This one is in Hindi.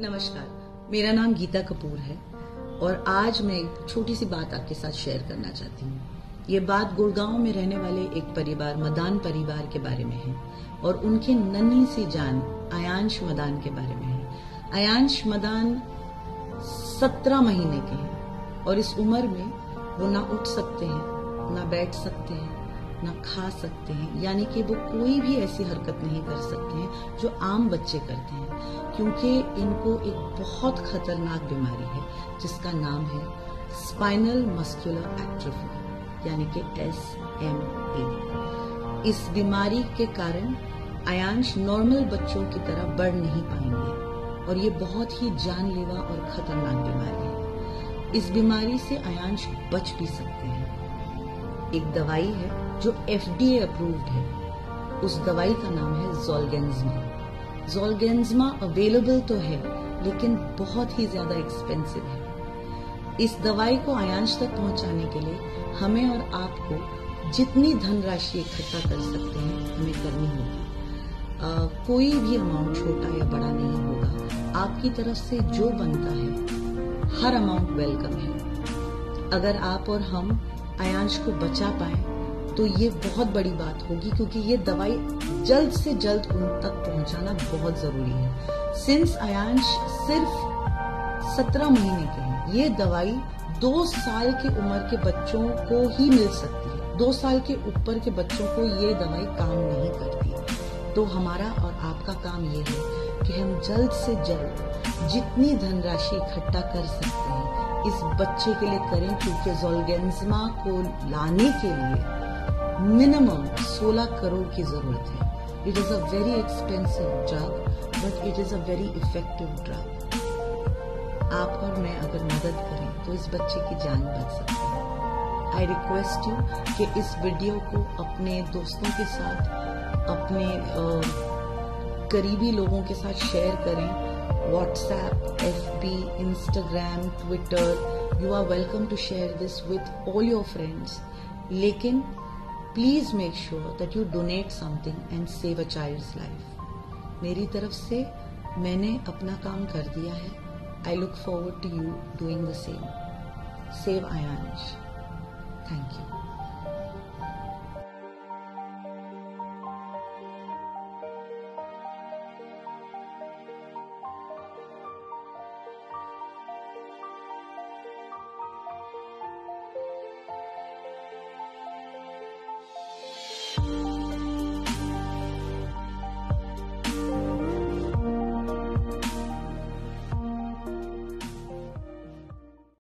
नमस्कार। मेरा नाम गीता कपूर है और आज मैं एक छोटी सी बात आपके साथ शेयर करना चाहती हूँ। ये बात गुड़गांव में रहने वाले एक परिवार, मदान परिवार के बारे में है और उनके नन्ही सी जान आयांश मदान के बारे में है। आयांश मदान सत्रह महीने के हैं और इस उम्र में वो ना उठ सकते हैं, ना बैठ सकते हैं, ना खा सकते हैं, यानी कि वो कोई भी ऐसी हरकत नहीं कर सकते हैं जो आम बच्चे करते हैं। क्योंकि इनको एक बहुत खतरनाक बीमारी है, जिसका नाम है स्पाइनल मस्कुलर एट्रोफी यानी कि एस एम ए इस बीमारी के कारण आयांश नॉर्मल बच्चों की तरह बढ़ नहीं पाएँगे, और ये बहुत ही जानलेवा और खतरनाक बीमारी है। इस बीमारी से आयांश बच भी सकते हैं। एक दवाई है जो एफ़ अप्रूव्ड है। उस दवाई का नाम है जोलगेंजमा जोलगेंजमा अवेलेबल तो है, लेकिन बहुत ही ज़्यादा एक्सपेंसिव है। इस दवाई को आयांश तक पहुँचाने के लिए हमें और आपको जितनी धनराशि इकट्ठा कर सकते हैं, हमें करनी होगी। कोई भी अमाउंट छोटा या बड़ा नहीं होगा। आपकी तरफ़ से जो बनता है, हर अमाउंट वेलकम है। अगर आप और हम आयांश को बचा पाए तो ये बहुत बड़ी बात होगी, क्योंकि ये दवाई जल्द से जल्द उन तक पहुंचाना बहुत ज़रूरी है। सिंस आयांश सिर्फ़ सत्रह महीने के हैं, ये दवाई दो साल की उम्र के बच्चों को ही मिल सकती है। दो साल के ऊपर के बच्चों को ये दवाई काम नहीं करती। तो हमारा और आपका काम ये है कि हम जल्द से जल्द जितनी धनराशि इकट्ठा कर सकते हैं, इस बच्चे के लिए करें, क्योंकि जोलगेंजमा को लाने के लिए मिनिमम 16 करोड़ की ज़रूरत है। It is a very expensive drug but it is a very effective drug आप और मैं अगर मदद करें तो इस बच्चे की जान बच सकती है। आई रिक्वेस्ट यू कि इस वीडियो को अपने दोस्तों के साथ अपने करीबी लोगों के साथ शेयर करें। WhatsApp, FB, Instagram Twitter you are welcome to share this with all your friends लेकिन please make sure that you donate something and save a child's life मेरी तरफ़ से मैंने अपना काम कर दिया है। I look forward to you doing the same save Ayansh thank you